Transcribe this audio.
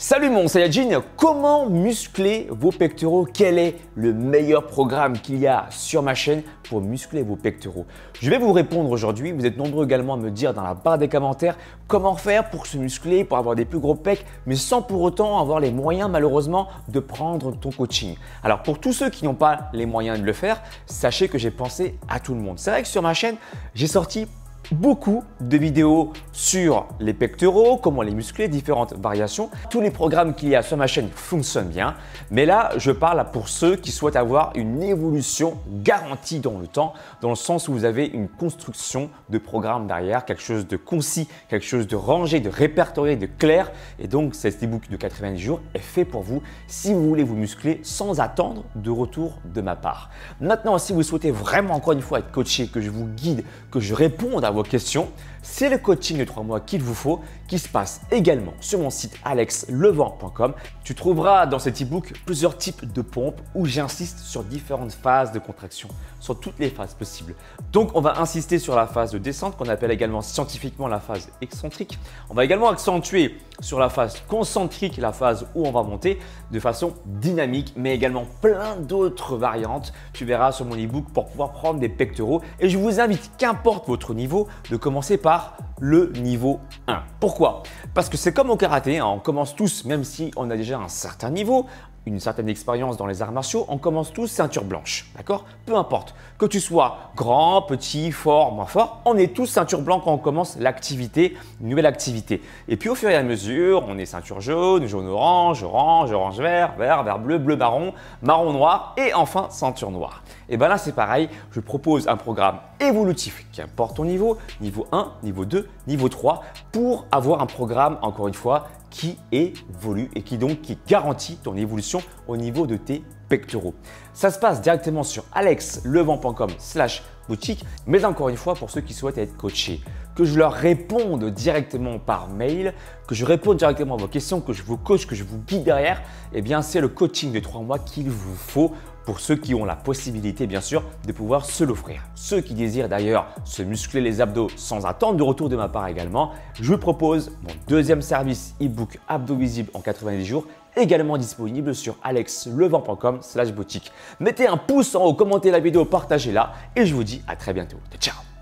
Salut mon Saiyajin, comment muscler vos pectoraux? Quel est le meilleur programme qu'il y a sur ma chaîne pour muscler vos pectoraux? Je vais vous répondre aujourd'hui. Vous êtes nombreux également à me dire dans la barre des commentaires comment faire pour se muscler, pour avoir des plus gros pecs, mais sans pour autant avoir les moyens malheureusement de prendre ton coaching. Alors pour tous ceux qui n'ont pas les moyens de le faire, sachez que j'ai pensé à tout le monde. C'est vrai que sur ma chaîne, j'ai sorti beaucoup de vidéos sur les pectoraux, comment les muscler, différentes variations. Tous les programmes qu'il y a sur ma chaîne fonctionnent bien, mais là, je parle pour ceux qui souhaitent avoir une évolution garantie dans le temps, dans le sens où vous avez une construction de programme derrière, quelque chose de concis, quelque chose de rangé, de répertorié, de clair. Et donc, cet ebook de 90 jours est fait pour vous si vous voulez vous muscler sans attendre de retour de ma part. Maintenant, si vous souhaitez vraiment encore une fois être coaché, que je vous guide, que je réponde à vos questions, c'est le coaching de 3 mois qu'il vous faut qui se passe également sur mon site alexlevent.com. Tu trouveras dans cet e-book plusieurs types de pompes où j'insiste sur différentes phases de contraction, sur toutes les phases possibles. Donc on va insister sur la phase de descente qu'on appelle également scientifiquement la phase excentrique. On va également accentuer sur la phase concentrique, la phase où on va monter de façon dynamique, mais également plein d'autres variantes. Tu verras sur mon e-book pour pouvoir prendre des pectoraux. Et je vous invite, qu'importe votre niveau, de commencer par le niveau 1. Pourquoi? Parce que c'est comme au karaté, hein, on commence tous, même si on a déjà un certain niveau, une certaine expérience dans les arts martiaux, on commence tous ceinture blanche, d'accord? Peu importe, que tu sois grand, petit, fort, moins fort, on est tous ceinture blanche quand on commence l'activité, une nouvelle activité. Et puis au fur et à mesure, on est ceinture jaune, jaune orange, orange, orange vert, vert, vert bleu, bleu marron, marron noir et enfin ceinture noire. Et bien là c'est pareil, je propose un programme évolutif qui importe ton niveau, niveau 1, niveau 2, niveau 3, pour avoir un programme, encore une fois, qui évolue et qui donc qui garantit ton évolution au niveau de tes pectoraux. Ça se passe directement sur alexlevent.com slash boutique, mais encore une fois pour ceux qui souhaitent être coachés, que je leur réponde directement par mail, que je réponde directement à vos questions, que je vous coach, que je vous guide derrière, eh bien c'est le coaching de trois mois qu'il vous faut pour ceux qui ont la possibilité bien sûr de pouvoir se l'offrir. Ceux qui désirent d'ailleurs se muscler les abdos sans attendre de retour de ma part également, je vous propose mon deuxième service e-book Abdos Visibles en 90 jours également disponible sur alexlevent.com slash boutique. Mettez un pouce en haut, commentez la vidéo, partagez-la et je vous dis à très bientôt. Ciao